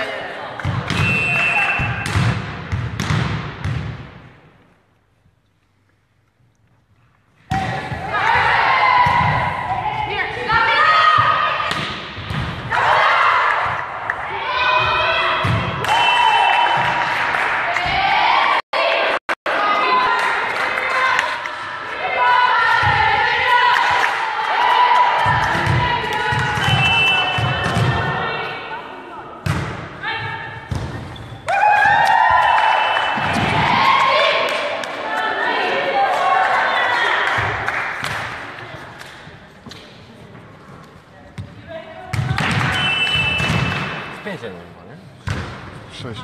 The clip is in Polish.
yeah, yeah. Sześć.